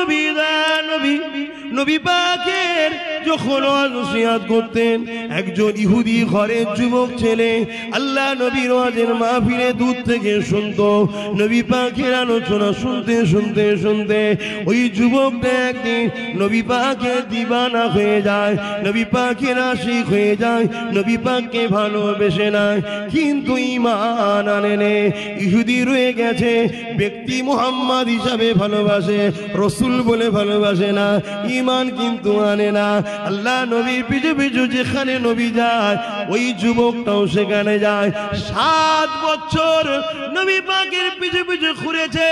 নবী দা নবী নবী পাকের যখন নসিহাত করতেন, একজন ইহুদি ঘরের যুবক ছেলে আল্লাহ নবীর ওয়াজের মাহফিলে দূর থেকে শুনতো। নবী পাকের আলোচনা শুনতে শুনতে শুনতে ওই যুবকটা একদিন নবী পাকের দিবানা হয়ে যায়, নবী পাকের আশিক হয়ে যায়, নবী পাককে ভালোবেসে নাই কিন্তু ইমান আনে নে, ইহুদি রয়ে গেছে, ব্যক্তি মোহাম্মদ হিসাবে ভালোবাসে, রসুল বলে ভালোবাসে না ইমান কিন্তু আনে না। আল্লাহ নবীর পিছু পিছু যেখানে নবী যায়, ওই যুবকটাও সেখানে যায়। সাত বছর নবী পাকের পিছু পিছু ঘুরেছে,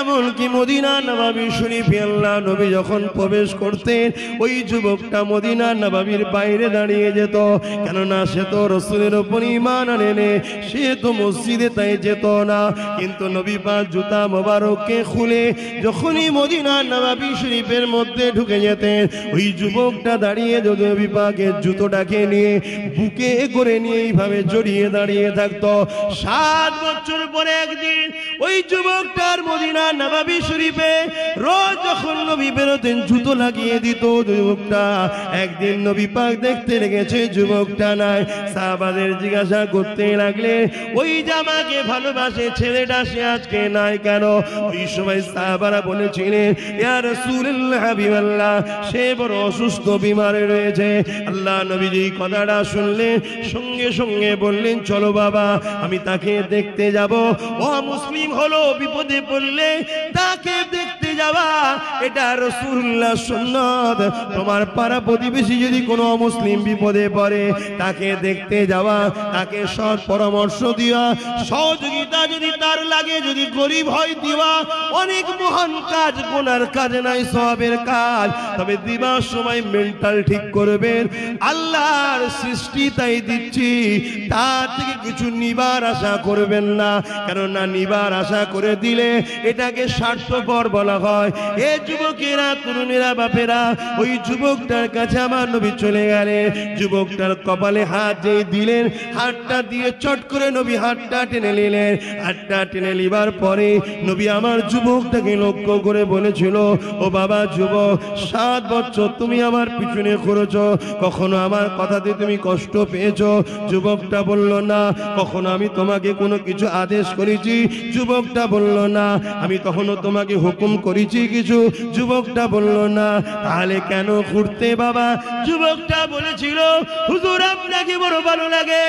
এমনকি মদিনা নবাবী শরীফে আল্লাহ নবী যখন প্রবেশ করতেন, ওই যুবকটা মদিনা নবাবির বাইরে দাঁড়িয়ে যেত। কেননা সে তো রসুলের ওপর ইমান আনে নে সে তো মসজিদে তাই যেত না। কিন্তু নবী পাক জুতা মোবারককে খুলে যখনই মদিনা নবাবী শরীফের মধ্যে ঢুকে যেতেন ওই যুবকটা দাঁড়িয়ে যদি নবী পাকের জুতোটাকে নিয়ে বুকে করে নিয়ে এইভাবে জড়িয়ে দাঁড়িয়ে থাকতো। সাত বছর পরে একদিন ওই যুবকটার মদিনা নবাবী শরীফে রোজ যখন নবী বেরোতেন, জুতো লাগিয়ে দিত যুবকটা। একদিন নবী পাক দেখতে লেগেছে, যুবকটা নাই। সাহাবাদের জিজ্ঞাসা করতে লাগলে, ওই জামাকে ভালোবাসে ছেলেটা, সে আজকে নাই কেন? ওই সময় বলেছিলেন, ইয়া রাসূলুল্লাহ হাবিবাল্লাহ সে বড় অসুস্থ বিমারে রয়েছে। আল্লাহ নবীজি কথাটা শুনলেন, সঙ্গে সঙ্গে বললেন, চলো বাবা, আমি তাকে দেখতে যাব। ও মুসলিম হলো, বিপদে পড়লে তাকে দেখতে যাবা, এটা রসুল্লাহ সুন্নত। তোমার পাড়া প্রতিবেশী যদি কোনো মুসলিম বিপদে পড়ে, তাকে দেখতে যাওয়া তাকে সৎ পরামর্শ দেওয়া সহযোগিতা যদি তার লাগে, যদি গরিব হয় অনেক মহান কাজ কোনার কাজ নাই সবের কাজ। তবে দিবার সময় মেন্টাল ঠিক করবেন। আল্লাহর সৃষ্টি তাই দিচ্ছি, তার থেকে কিছু নিবার আশা করবেন না। কেননা নিবার আশা করে দিলে এটাকে স্বার্থপর বলা হয়। এ যুবকেরা, তরুণেরা, বাপেরা, ওই যুবকটার কাছে আমার নবী চলে গেলেন। যুবকটার কপালে হাত যেই দিলেন, হাতটা দিয়ে চট করে নবী হাতটা টেনে নিলেন। হাতটা টেনে নিবার পরে নবী আমার যুবকটাকে লক্ষ্য করে বলেছিল, ও বাবা যুবক, সাত বছর তুমি আমার পিছনে করেছ কখনো আমার কথাতে তুমি কষ্ট পেয়েছ? যুবকটা বলল, না, কখনো আমি তোমাকে কোনো কিছু আদেশ করেছি? যুবকটা বলল, না, আমি তখনও তোমাকে হুকুম করেছি কিছু? যুবকটা বলল, না, তাহলে কেন ঘুরতে বাবা? যুবকটা বলেছিল, হুজুর, আপনাকে বড় ভালো লাগে।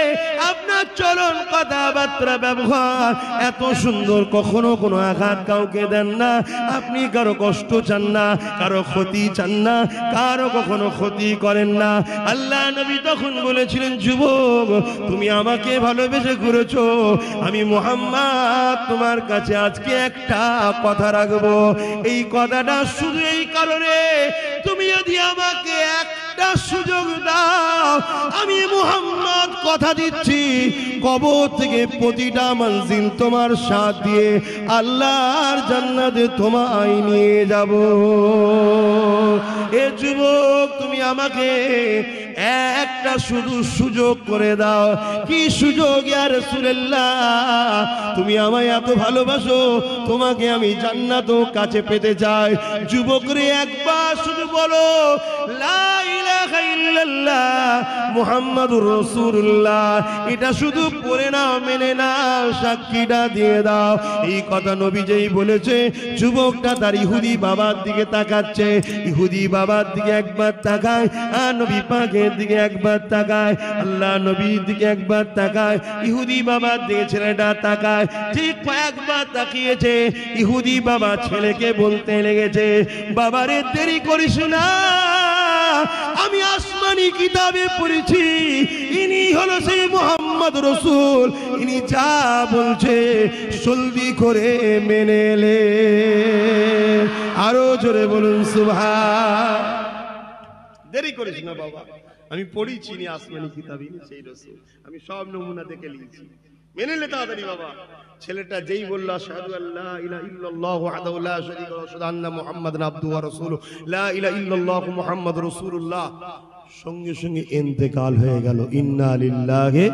আপনার চলন, কথাবার্তা, ব্যবহার এত সুন্দর, কখনো কোনো আঘাত কাউকে দেন না। আপনি কারও কষ্ট চান না, কারও ক্ষতি চান না, কারও কখনো ক্ষতি করেন না। আল্লাহ নবী তখন বলেছিলেন, যুবক, তুমি আমাকে ভালোবেসে ঘুরেছো। আমি মোহাম্মদ, তোমার কাছে আজকে একটা কথা রাখব। এই কথাটা শুধু এই কারণে তুমি যদি আমাকে একটা সুযোগ দাও, আমি মোহাম্মদ কথা দিচ্ছি। কবর থেকে প্রতিটা মঞ্জিল তোমার সাথ দিয়ে আল্লাহর জান্নাতে তোমায় নিয়ে যাব। এ যুবক, তুমি আমাকে একটা শুধু সুযোগ করে দাও। কি সুযোগ সুরেল্লাহ তুমি আমায় এত ভালোবাসো, তোমাকে আমি জান্নাত কাছে পেতে চাই। যুবক রে একবার শুধু বলো মুহাম্মাদুর রাসূলুল্লাহ। এটা শুধু নাও, মেনে নাও, সাক্ষীটা দিয়ে দাও। এই কথা নবী যেই বলেছে, যুবকটা তার ইহুদি বাবার দিকে তাকাচ্ছে। ইহুদি বাবার দিকে একবার তাকায়, আর নবী পাকের দিকে একবার তাকায়, আল্লাহ নবীর দিকে একবার তাকায়, ইহুদি বাবার দিকে ছেলেটা তাকায়, ঠিক কয়েকবার তাকিয়েছে, ইহুদি বাবা ছেলেকে বলতে লেগেছে, বাবারে দেরি করিস না, আমি আসমানি কিতাবে পড়েছি, ইনি হলো সেই মোহাম্মদ রসুল, ইনি যা বলছে সলদি করে মেনে এলে আরও জোরে বলুন সুভা দেরি করিস না, বাবা। আমি পড়েছি চিনি আসমানি কিতাবই, সেই রসুল। আমি সব নমুনা দেখে নিয়েছি মেনে নে তাড়াতাড়ি বাবা। ছেলেটা যেই বলল, আশহাদু আল্লা ইলাহা ইল্লাল্লাহু ওয়াহদাহু লা শারীকা লাহু ওয়া আন্না মুহাম্মাদান আবদুহু ওয়া রাসূলুহু। লা ইলাহা ইল্লাল্লাহু মুহাম্মাদুর রাসূলুল্লাহ। সঙ্গে সঙ্গে ইন্তেকাল হয়ে গেল। ইন্না লিল্লাহি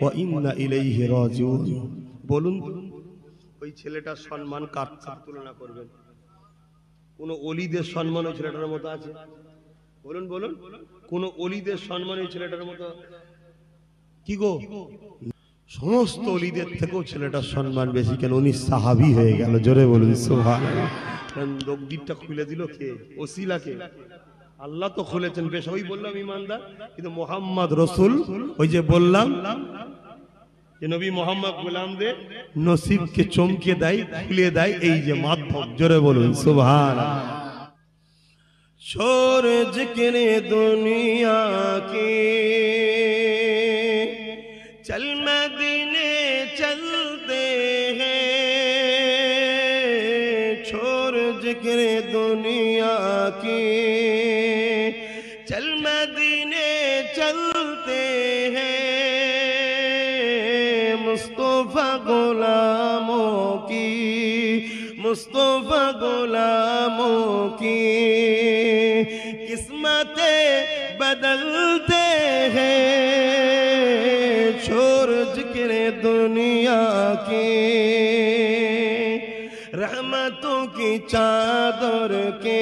ওয়া ইন্না ইলাইহি রাজিউন। বলুন ওই ছেলেটার সম্মান কার তুলনা করবেন? কোন অলিদের সম্মান ছেলেটার মতো আছে? বলুন বলুন। কোন অলিদের সম্মান ছেলেটার মতো? কি গো? সমস্ত অলিদের থেকেও ছেলেটার সম্মান বেশি কেন? উনি সাহাবি হয়ে গেল, জোরে বলুন দগ্দিরটা খুলে দিল কে? ওসিলাকে আল্লাহ তো খুলেছেন বেশ, ওই বললাম ইমানদার, কিন্তু মোহাম্মদ রসুল, ওই যে বললাম যে নবী মোহাম্মদ গোলামদের নসিবকে চমকে দেয়, খুলে দেয়, এই যে মাধ্যম, জোরে বলুন সুভান چھوڑ ذکر دنیا کی۔ چل مدینے چلتے ہیں چھوڑ ذکر دنیا کی۔ بدلتے ہیں۔ چھوڑ ذکر دنیا کی۔ رحمتوں کی چادر کے۔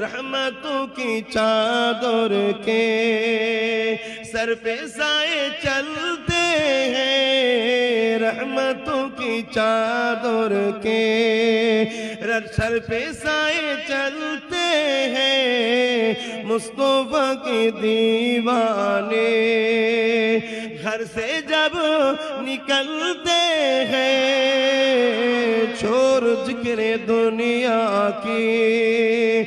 رحمتوں کی چادر کے۔ سر پہ سائے چلتے ہیں رحمتوں کی چادر کے رسل پہ سائے چلتے ہیں مصطفیٰ کی دیوانے۔ گھر سے جب نکلتے ہیں، چھوڑ ذکر دنیا کی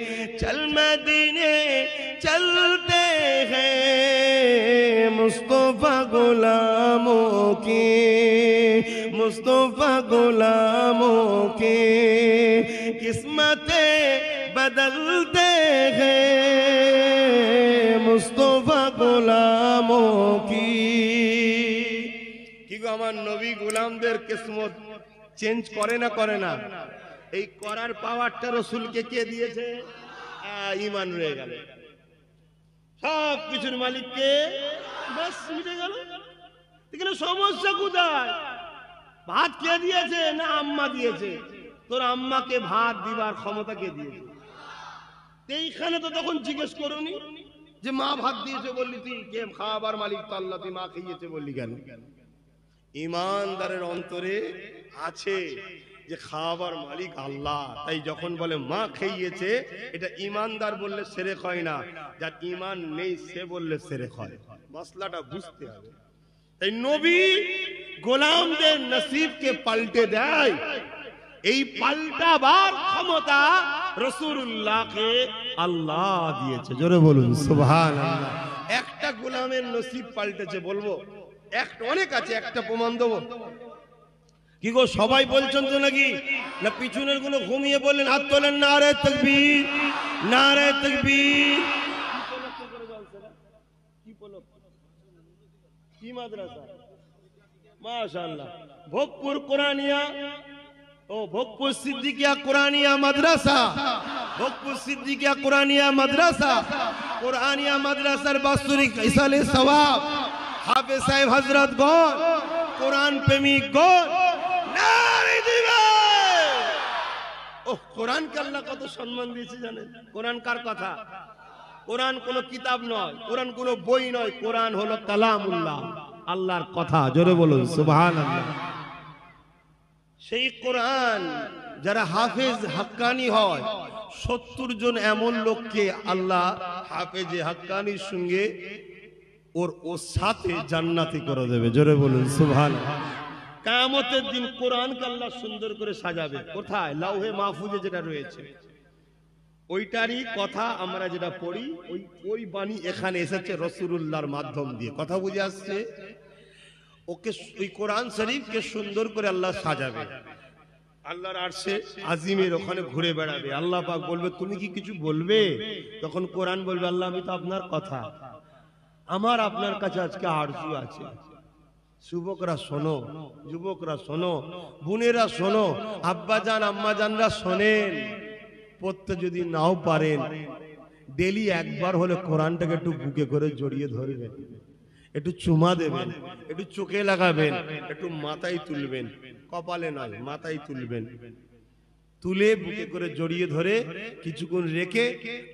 কে মুস্তফা গোলাম কে কিসমতে বদলতে हैं মুস্তফা কি কি গো আমার নবী গোলামদের কিসমত চেঞ্জ করে না করে না এই করার পাওয়ারটা রসুলকে কে দিয়েছে? ইমান রয়ে গেল। সব কিছুর মালিককে বাস মিটে গেল। এখানে সমস্যা কোথায়? ভাত কে দিয়েছে না আম্মা দিয়েছে? তোর আম্মাকে ভাত দিবার ক্ষমতা কে দিয়েছে? এইখানে তো তখন জিজ্ঞেস করুনি যে মা ভাত দিয়েছে বললি তুই? কে খাওয়াবার মালিক তো আল্লাহ, তুই মা খাইয়েছে বললি কেন? ইমানদারের অন্তরে আছে যে খাওয়াবার মালিক আল্লাহ। তাই যখন বলে মা খেয়েছে, এটা ইমানদার বললে সেরে হয় না। যার ইমান নেই, সে বললে সেরে হয়। মশলাটা বুঝতে হবে। তাই নবী গোলামদের নসিবকে পাল্টে দেয়। এই পাল্টাবার ক্ষমতা রসুল্লাহকে আল্লাহ দিয়েছে। জোরে বলুন সুবহান একটা গোলামের নসিব পাল্টেছে, বলব। একটা অনেক আছে, একটা প্রমাণ দেবো। কি গো, সবাই বলছেন তো নাকি? না পিছনেরগুলো ঘুমিয়ে বললেন হাত তোলেন? না রে তকবীর না রে তকবীর। কি মাদ্রাসা? মাশাআল্লাহ। ভোগপুর কোরআনিয়া ও ভোগপুর সিদ্দিকিয়া কোরআনিয়া মাদ্রাসা। ভোগপুর সিদ্দিকিয়া কোরআনিয়া মাদ্রাসা। কোরআনিয়া মাদ্রাসার বাৎসরিক ইসালে সওয়াব। হাফেজ সাহেব হযরত গণ কোরআন প্রেমিক গণ নারে দিবেন ও কোরআনকে আল্লাহ কত সম্মান দিয়েছে জানেন? কোরআন কার কথা? কোরআন কোন কিতাব নয়, কোরআন কোন বই নয়, কোরআন হলো কালামুল্লাহ, আল্লাহর কথা, জোরে বলুন, সুবহানাল্লাহ। সেই কোরআন যারা হাফেজ হাক্কানি হয়, সত্তর জন এমন লোককে আল্লাহ হাফেজে হাক্কানির সঙ্গে ওর ওর সাথে জান্নাতি করে দেবে, জোরে বলুন সুবহান কায়ামতের দিন কোরআনকে আল্লাহ সুন্দর করে সাজাবে। কোথায়? লাউহে মাহফুজে যেটা রয়েছে। ওইটারই কথা আমরা যেটা পড়ি, ওই ওই বাণী এখানে এসেছে রসুল্লাহর মাধ্যম দিয়ে। কথা বুঝে আসছে? ওকে ওই কোরআন শরীফকে সুন্দর করে আল্লাহ সাজাবে। আল্লাহর আরশে আজিমের ওখানে ঘুরে বেড়াবে। আল্লাহ পাক বলবে, তুমি কি কিছু বলবে? তখন কোরআন বলবে, আল্লাহ, আমি তো আপনার কথা। আমার আপনার কাছে আজকে আরজু আছে। যুবকরা শোনো যুবকরা শোনো, বোনেরা শোনো আব্বা জান আম্মা জানরা শোনেন। পড়তে যদি নাও পারেন, ডেলি একবার হলে কোরআনটাকে একটু বুকে করে জড়িয়ে ধরবেন। একটু চুমা দেবেন, একটু চোখে লাগাবেন, একটু মাথায় তুলবেন। কপালে নয়, মাথায় তুলবেন। তুলে বুকে করে জড়িয়ে ধরে কিছুক্ষণ রেখে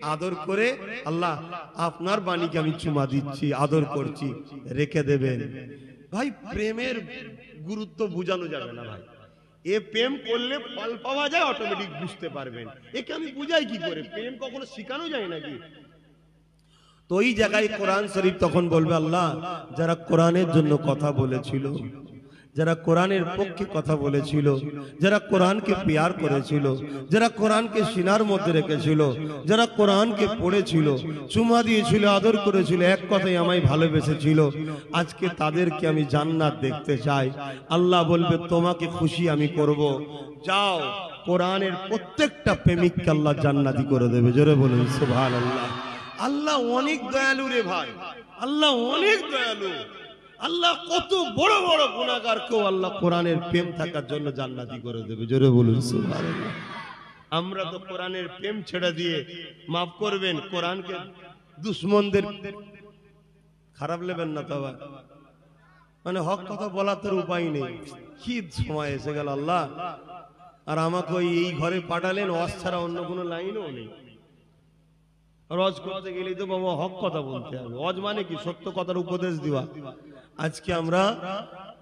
আদর করে, আল্লাহ, আপনার বাণীকে আমি চুমা দিচ্ছি, আদর করছি, রেখে দেবেন। ভাই, প্রেমের গুরুত্ব বোঝানো যাবে না ভাই। এ প্রেম করলে ফল পাওয়া যায় অটোমেটিক বুঝতে পারবেন। একে আমি বুঝাই কি করে? প্রেম কখনো শেখানো যায় নাকি? তো ওই জায়গায় কোরআন শরীফ তখন বলবে, আল্লাহ, যারা কোরআনের জন্য কথা বলেছিল যারা কোরআনের পক্ষে কথা বলেছিল, যারা কোরআনকে পেয়ার করেছিল, যারা কোরআনকে সিনার মধ্যে রেখেছিল, যারা কোরআনকে পড়েছিল, চুমা দিয়েছিল, আদর করেছিল, এক কথাই আমায় ভালোবেসেছিল। আজকে তাদেরকে আমি জান্নাত দেখতে চাই। আল্লাহ বলবে, তোমাকে খুশি আমি করব। যাও, কোরআনের প্রত্যেকটা প্রেমিককে আল্লাহ জান্নাতি করে দেবে। জোরে বলুন, সুবহানাল্লাহ। আল্লাহ অনেক দয়ালু রে ভাই। আল্লাহ অনেক দয়ালু। আল্লাহ কত বড় বড় গুণাগারকেও আল্লাহ কোরআনের প্রেম থাকার জন্য জান্নাতি করে দেবে। জোরে বলুন আমরা তো কোরআনের প্রেম ছেড়ে দিয়ে মাফ করবেন, কোরআনকে দুশ্মনদের খারাপ নেবেন না তো মানে হক কথা বলার তোর উপায় নেই। কি সময় এসে গেল আল্লাহ। আর আমাকে ওই এই ঘরে পাঠালেন অস ছাড়া অন্য কোনো লাইনও নেই। রজ করতে গেলেই তো বাবা হক কথা বলতে হবে। অজ মানে কি? সত্য কথার উপদেশ দেওয়া। আজকে আমরা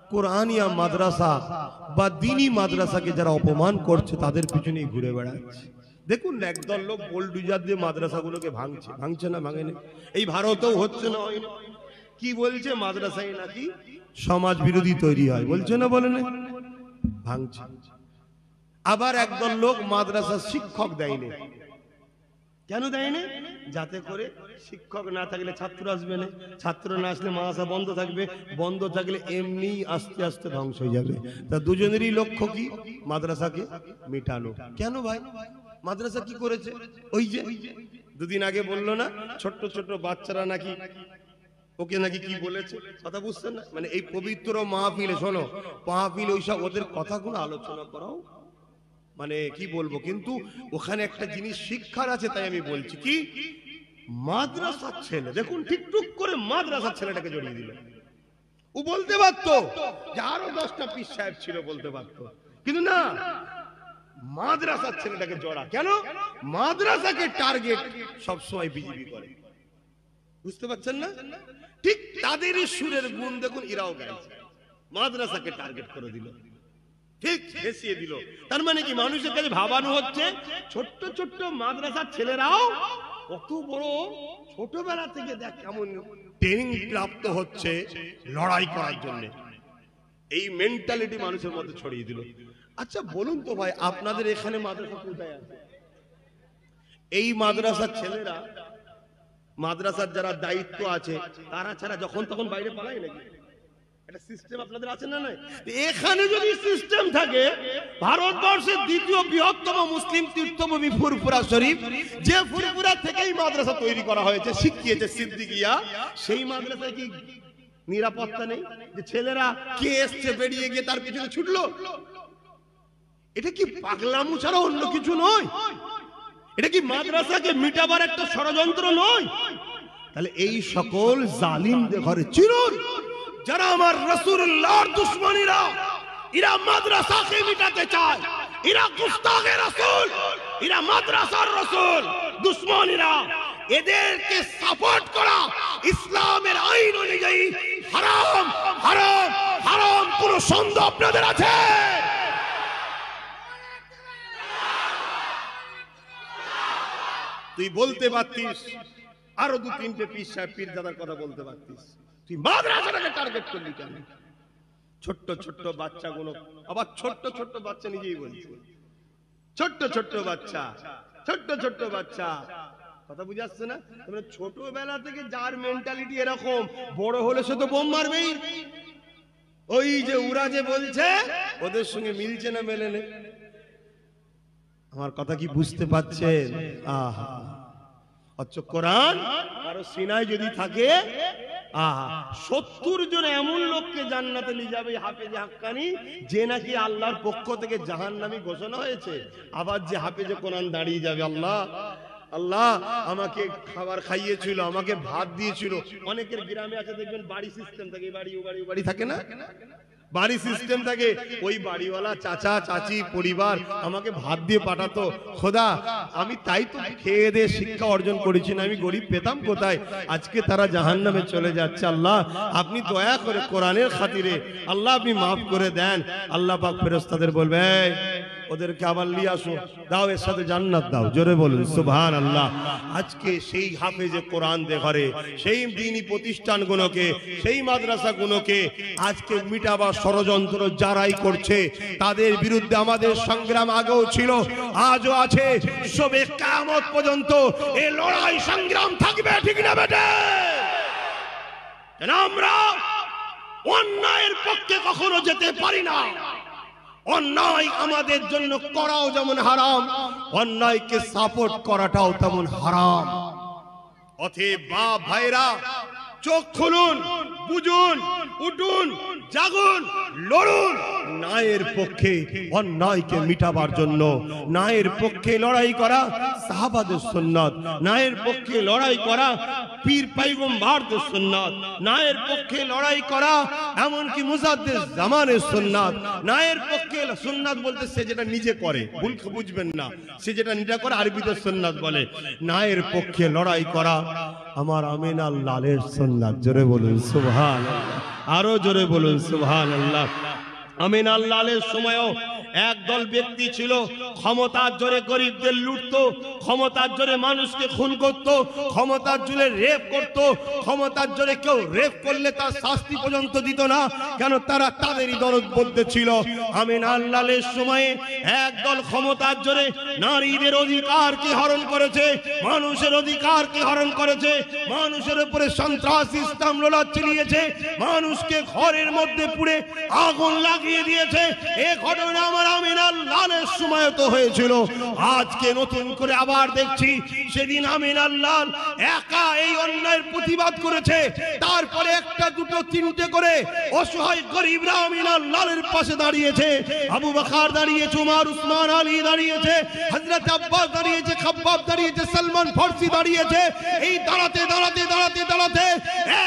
কোরআনিয়া মাদ্রাসা বা দিনী মাদ্রাসাকে যারা অপমান করছে, তাদের পিছনেই ঘুরে বেড়াচ্ছে। দেখুন, একদল লোক বোল্ডুজার দিয়ে মাদ্রাসাগুলোকে ভাঙছে। ভাঙছে না, ভাঙেনি। এই ভারতেও হচ্ছে না কি বলছে মাদ্রাসায় নাকি? সমাজ বিরোধী তৈরি হয়। বলছে না, বলে না? ভাঙছে। আবার একদল লোক মাদ্রাসা শিক্ষক দেয়নি। কেন দেয়নি? যাতে করে শিক্ষক না থাকলে ছাত্র আসবে না। ছাত্র না আসলে মাদ্রাসা বন্ধ থাকবে। বন্ধ থাকলে এমনি আস্তে আস্তে ধ্বংস হয়ে যাবে। তা দুজনেরই লক্ষ্য কি? মাদ্রাসাকে মেটানো। কেন ভাই? মাদ্রাসা কি করেছে? ওই যে, দুদিন আগে বলল না, ছোট্ট ছোট্ট বাচ্চারা নাকি ওকে নাকি কি বলেছে? কথা বুঝছেন না? মানে এই পবিত্র মাহফিলে, শোনো, মাহফিল ওইসব ওদের কথাগুলো আলোচনা করাও। মানে কি বলব? কিন্তু ওখানে একটা জিনিস শিক্ষার আছে, তাই আমি বলছি। কি? মাদ্রাসার ছেলে। দেখুন ঠিকটুক করে মাদ্রাসার ছেলেটাকে জড়িয়ে দিল। ও বলতে যে আরও দশটা পিস সাহেব ছিল বলতে কিন্তু না, মাদ্রাসার ছেলেটাকে জড়া। কেন? মাদ্রাসাকে টার্গেট সবসময় বিজেপি করে। বুঝতে পারছেন না? ঠিক তাদেরই সুরের গুণ দেখুন, এরাও গাইছে। মাদ্রাসাকে টার্গেট করে দিল। ঠিক হেসিয়ে দিল। তার মানে কি, মানুষের কাছে ভাবানো হচ্ছে, ছোট্ট ছোট্ট মাদ্রাসার ছেলেরাও কত বড় ছোটবেলা থেকে দেখ কেমন ট্রেনিং প্রাপ্ত হচ্ছে লড়াই করার জন্য। এই মেন্টালিটি মানুষের মধ্যে ছড়িয়ে দিল। আচ্ছা বলুন তো ভাই, আপনাদের এখানে মাদ্রাসা কোথায় আছে? এই মাদ্রাসার ছেলেরা, মাদ্রাসার যারা দায়িত্ব আছে, তারা ছাড়া যখন তখন বাইরে পালায় নাকি? একটা সিস্টেম আপনাদের আছে না নাই? এখানে যদি সিস্টেম থাকে, ভারতবর্ষের দ্বিতীয় বৃহত্তম মুসলিম তীর্থভূমি ফুরফুরা শরীফ, যে ফুরফুরা থেকেই মাদ্রাসা তৈরি করা হয়েছে, শিখিয়েছে সিদ্দিকিয়া, সেই মাদ্রাসায় কি নিরাপত্তা নেই? যে ছেলেরা কে এসছে বেরিয়ে গিয়ে তার পিছনে ছুটলো? এটা কি পাগলামু ছাড়া অন্য কিছু নয়? এটা কি মাদ্রাসাকে মিটাবার একটা ষড়যন্ত্র নয়? তাহলে এই সকল জালিমদের ঘরে চিরুন। যারা আমার রসুল্লাহর দুশ্মনীরা, এরা মাদ্রাসাকে মিটাতে চায়, এরা গুস্তাখে রসুল, এরা মাদ্রাসার রসুল। দুশ্মনীরা, এদেরকে সাপোর্ট করা ইসলামের আইন অনুযায়ী হারাম হারাম হারাম, কোন সন্দেহ আপনাদের আছে? তুই বলতে পারতিস, আরও দু তিনটে পীর সাহেব পীর দাদার কথা বলতে পারতিস। তুই মাদ্রাসাটাকে টার্গেট করলি কেন? ছোট্ট ছোট্ট বাচ্চাগুলো, আবার ছোট্ট ছোট্ট বাচ্চা নিজেই বলছে। ছোট্ট ছোট্ট বাচ্চা, ছোট্ট ছোট্ট বাচ্চা। কথা বুঝে আসছে না? মানে ছোটবেলা থেকে যার মেন্টালিটি এরকম, বড় হলে সে তো বোম মারবেই। ওই যে উরা যে বলছে, ওদের সঙ্গে মিলছে না মেলে নে আমার কথা কি বুঝতে পাচ্ছেন আহা। অথচ কোরআন আর সিনায় যদি থাকে সত্তর জন এমন লোককে জান্নাতে নিয়ে যাবে, হাফেজে হাক্কানি, যে নাকি আল্লাহর পক্ষ থেকে জাহান নামি ঘোষণা হয়েছে। আবার যে হাফেজে কোরআন দাঁড়িয়ে যাবে, আল্লাহ আল্লাহ, আমাকে খাবার খাইয়েছিল, আমাকে ভাত দিয়েছিল। অনেকের গ্রামে আছে, দেখবেন বাড়ি সিস্টেম থাকে, বাড়ি ও বাড়ি বাড়ি থাকে না? বাড়ি সিস্টেম থাকে। ওই বাড়িওয়ালা চাচা চাচি পরিবার আমাকে ভাত দিয়ে পাঠাতো। খোদা আমি তাই তো খেয়ে দিয়ে শিক্ষা অর্জন করেছি না আমি গরিব পেতাম কোথায়? আজকে তারা জাহান নামে চলে যাচ্ছে। আল্লাহ আপনি দয়া করে কোরআনের খাতিরে আল্লাহ আপনি মাফ করে দেন। আল্লাহ পাক ফেরস্তাদের বলবে "এই, ওদেরকে আবার নিয়ে আসো। দাও, এর সাথে জান্নাত দাও। জোরে বলুন সুবহান আল্লাহ আজকে সেই হাফেজে কোরআন ঘরে, সেই দিনী প্রতিষ্ঠানগুলোকে, সেই মাদ্রাসাগুলোকে আজকে মিটাবার ষড়যন্ত্র যারাই করছে, তাদের বিরুদ্ধে আমাদের সংগ্রাম আগেও ছিল, আজও আছে। সবে কামত পর্যন্ত এ লড়াই সংগ্রাম থাকবে, ঠিক না বেটে? আমরা অন্যায়ের পক্ষে কখনো যেতে পারি না? অন্যায় আমাদের জন্য করাও যেমন হারাম, অন্যায়কে সাপোর্ট করাটাও তেমন হারাম। অথে বা ভাইরা, চোখ খুলুন, বুঝুন, উঠুন জাগুন, লড়ুন। ন্যায়ের পক্ষে অন্যায়কে মিটাবার জন্য ন্যায়ের পক্ষে লড়াই করা সাহাবাদের সুন্নাত ন্যায়ের পক্ষে লড়াই করা পীর পাইগম্বারদের সুন্নাত ন্যায়ের পক্ষে লড়াই করা এমনকি মুজাদ্দেদ জামানের সুন্নাত ন্যায়ের পক্ষে সুন্নাত বলতে সে যেটা নিজে করে ভুল বুঝবেন না, সে যেটা নিজে করে আরবিতে সুন্নাত বলে। ন্যায়ের পক্ষে লড়াই করা আমার আমিনা লালের সুন্নাত, জোরে বলুন সুবহান আরও জোরে বলুন সুহান আল্লাহ আমিন আল্লাহ সময়ও একদল ব্যক্তি ছিল, ক্ষমতার জোরে গরিবদের লুটতো, ক্ষমতার জোরে মানুষকে খুন করত, ক্ষমতার জোরে রেপ করত, ক্ষমতার জোরে কেউ রেপ করলে তার শাস্তি পর্যন্ত দিত না, কেন তারা তাদেরই দরদ বলতে ছিল। আমিন আল্লাহের সময়ে একদল ক্ষমতার জোরে নারীদের অধিকারকে হরণ করেছে, মানুষের অধিকারকে হরণ করেছে, মানুষের উপরে সন্ত্রাস ইসলাম লোলা চালিয়েছে, মানুষকে ঘরের মধ্যে পুড়ে আগুন লাগিয়ে দিয়েছে। এ ঘটনা আমার তারপরে একটা, দুটো, তিনটে করে অসহায় গরিবরা লালের পাশে দাঁড়িয়েছে। আবু বাকার দাঁড়িয়েছে, উমার, উসমান, আলী দাঁড়িয়েছে হজরত আব্বাস দাঁড়িয়েছে, খাব্বাব দাঁড়িয়েছে, সালমান ফার্সি দাঁড়িয়েছে। এই দাঁড়াতে দাঁড়াতে দাঁড়াতে দাঁড়াতে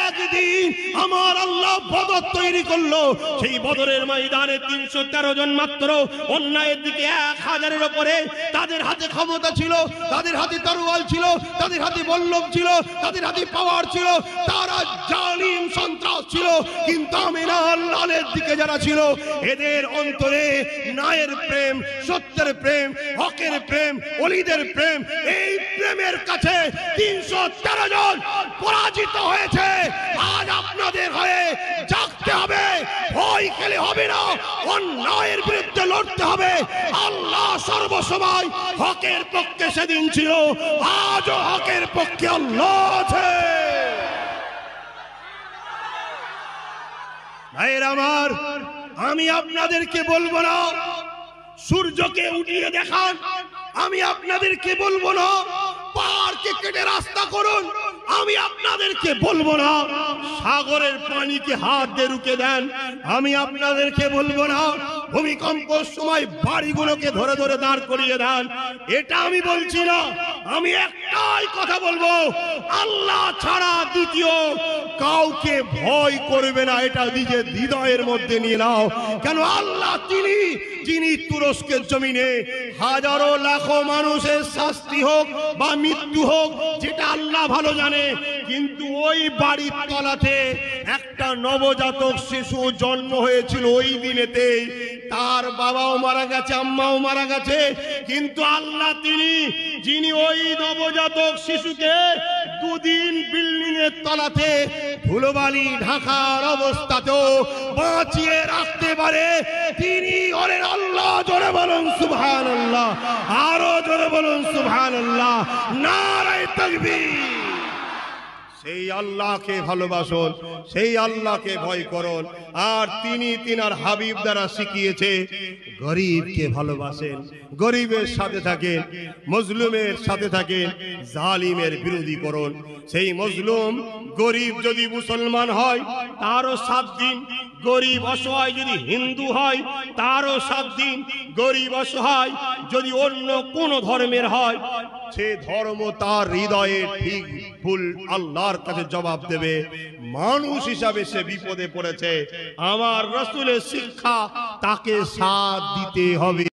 একদিন আমার আল্লাহ বদর তৈরি করল। সেই বদরের ময়দানে তিনশো তেরো জন মাত্র অন্যায়ের দিকে এক হাজারের ওপরে তাদের হাতে ক্ষমতা ছিল, তাদের হাতে তরোয়াল ছিল, তাদের হাতে বল্লভ ছিল, তাদের হাতে পাওয়ার ছিল, তারা জালিম সন্ত্রাস ছিল, কিন্তু আমিনা আল্লাহের দিকে যারা ছিল, এদের অন্তরে নায়ের প্রেম, সত্যের প্রেম, হকের প্রেম, অলিদের প্রেম, এই প্রেমের কাছে তিনশো তেরো জন পরাজিত হয়েছে। আজ আপনাদের হয়ে হবে। ভয় খেলে হবে না। অন্যায়ের বিরুদ্ধে লড়তে হবে। আল্লাহ সর্বসময় হকের পক্ষে সেদিন ছিল। আজও হকের পক্ষে আল্লাহ আছে। আমার, আমি আপনাদেরকে বলব না। সূর্যকে উঠিয়ে দেখান। আমি আপনাদেরকে বলব না। পাহাড়কে কেটে রাস্তা করুন। আমি আপনাদেরকে বলব না। সাগরের পানিকে হাত দিয়ে রুকে দেন। আমি আপনাদেরকে বলব না ভূমিকম্প সময় বাড়িগুলোকে ধরে ধরে দাঁড় করিয়ে দেন। এটা আমি বলছি না, আমি একটাই কথা বলব, আল্লাহ ছাড়া দ্বিতীয় কাউকে ভয় করবে না, এটা নিজের হৃদয়ের মধ্যে নিয়ে নাও। কেন আল্লাহ তিনি, যিনি তুরস্কের জমিনে হাজারো লাখো মানুষের শাস্তি হোক বা মৃত্যু হোক, যেটা আল্লাহ ভালো জানে, কিন্তু ওই বাড়ির তলাতে একটা নবজাতক শিশু জন্ম হয়েছিল ওই দিনেতে। তার বাবাও মারা গেছে, আম্মাও মারা গেছে, কিন্তু আল্লাহ তিনি, যিনি ওই নবজাতক শিশুকে দুদিন বিল্ডিং এর তলাতে ধুলোবালি ঢাকার অবস্থাতেও বাঁচিয়ে রাখতে পারে। তিনি অরে আল্লাহ জোরে বলুন সুবহান আল্লাহ আরও জোরে বলুন সুভান আল্লাহ নারায় তকবীর। সেই আল্লাহকে ভালোবাসুন, সেই আল্লাহকে ভয় করুন। আর তিনি তিনার হাবিব দ্বারা শিখিয়েছে, গরিবকে ভালোবাসেন, গরিবের সাথে থাকেন, মজলুমের সাথে থাকেন, জালিমের বিরোধী করুন। সেই মজলুম গরিব যদি মুসলমান হয়, তারও সাত দিন। গরিব অসহায় যদি হিন্দু হয়, তারও সাত দিন। গরিব অসহায় যদি অন্য কোন ধর্মের হয় সে ধর্ম তার হৃদয়ে ঠিক ভুল আল্লাহর কাছে জবাব দেবে। মানুষ হিসাবে সে বিপদে পড়েছে। আমার রসুলের শিক্ষা তাকে সাথ দিতে হবে।